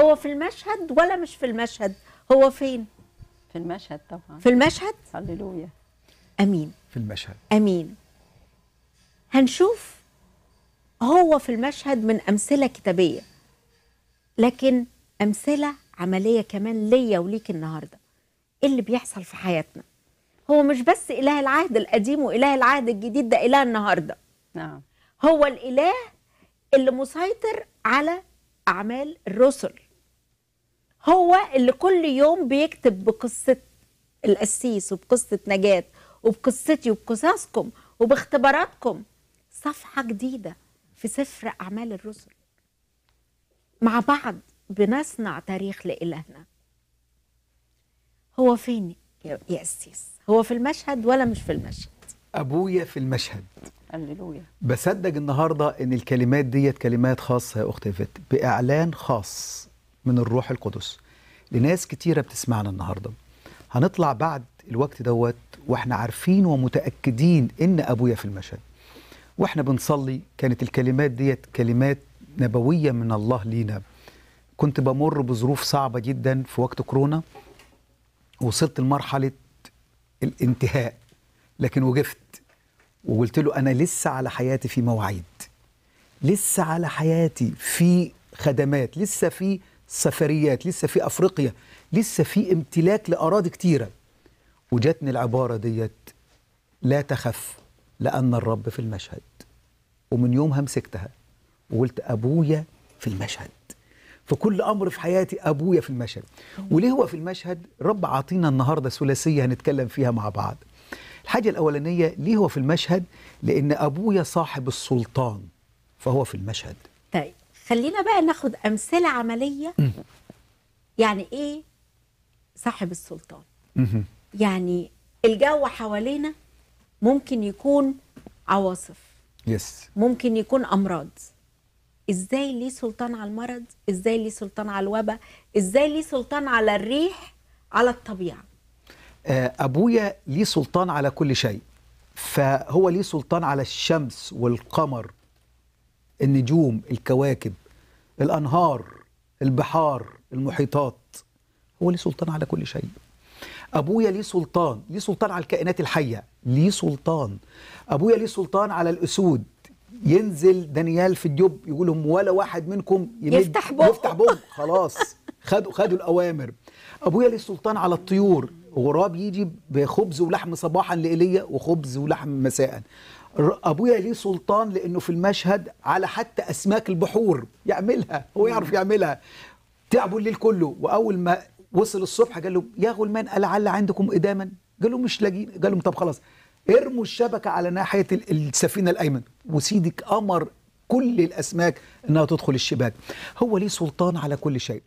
هو في المشهد ولا مش في المشهد؟ هو فين؟ في المشهد طبعا. في المشهد؟ هللويا. أمين. في المشهد. أمين. هنشوف هو في المشهد من أمثلة كتابية لكن أمثلة عملية كمان ليا وليك النهارده. إيه اللي بيحصل في حياتنا؟ هو مش بس إله العهد القديم وإله العهد الجديد ده إله النهارده. نعم. هو الإله اللي مسيطر على أعمال الرسل. هو اللي كل يوم بيكتب بقصة القسيس وبقصة نجاة وبقصتي وبقصصكم وباختباراتكم. صفحة جديدة في سفر أعمال الرسل مع بعض بنصنع تاريخ لإلهنا. هو فين يا قسيس؟ هو في المشهد ولا مش في المشهد؟ أبويا في المشهد. هللويا. بصدق النهارده إن الكلمات ديت كلمات خاصة يا اخت فت بإعلان خاص. من الروح القدس لناس كتيرة بتسمعنا النهارده. هنطلع بعد الوقت دوت وإحنا عارفين ومتأكدين إن أبويا في المشهد. وإحنا بنصلي كانت الكلمات ديت كلمات نبوية من الله لينا. كنت بمر بظروف صعبة جدا في وقت كورونا. وصلت لمرحلة الانتهاء لكن وقفت وقلت له أنا لسه على حياتي في مواعيد. لسه على حياتي في خدمات. لسه في سفريات لسه في أفريقيا لسه في امتلاك لأراضي كتيرة. وجاتني العبارة ديت لا تخف لأن الرب في المشهد. ومن يومها مسكتها وقلت أبويا في المشهد. في كل أمر في حياتي أبويا في المشهد. وليه هو في المشهد رب عاطينا النهارده ثلاثية هنتكلم فيها مع بعض. الحاجة الأولانية ليه هو في المشهد؟ لأن أبويا صاحب السلطان فهو في المشهد. طيب. خلينا بقى ناخد أمثلة عملية. يعني إيه؟ صاحب السلطان. يعني الجو حوالينا ممكن يكون عواصف. يس ممكن يكون أمراض. إزاي ليه سلطان على المرض؟ إزاي ليه سلطان على الوباء؟ إزاي ليه سلطان على الريح؟ على الطبيعة. آه، أبويا ليه سلطان على كل شيء. فهو ليه سلطان على الشمس والقمر النجوم الكواكب الأنهار البحار المحيطات. هو ليه سلطان على كل شيء؟ أبويا ليه سلطان ليه سلطان على الكائنات الحية ليه سلطان؟ أبويا ليه سلطان على الأسود. ينزل دانيال في الجب يقول لهم ولا واحد منكم يفتح بقه. يفتح بقه. خلاص خدوا خدوا الأوامر. أبويا ليه سلطان على الطيور؟ غراب يجي بخبز ولحم صباحا لإيليا وخبز ولحم مساء. أبويا ليه سلطان لأنه في المشهد على حتى أسماك البحور يعملها هو يعرف يعملها. تعبوا الليل كله وأول ما وصل الصبح قال له يا غلمان ألعل عندكم إداما؟ قالوا مش لاقيين. قال لهم طب خلاص. ارموا الشبكة على ناحية ال- السفينة الأيمن. وسيدك أمر كل الأسماك أنها تدخل الشباك. هو ليه سلطان على كل شيء.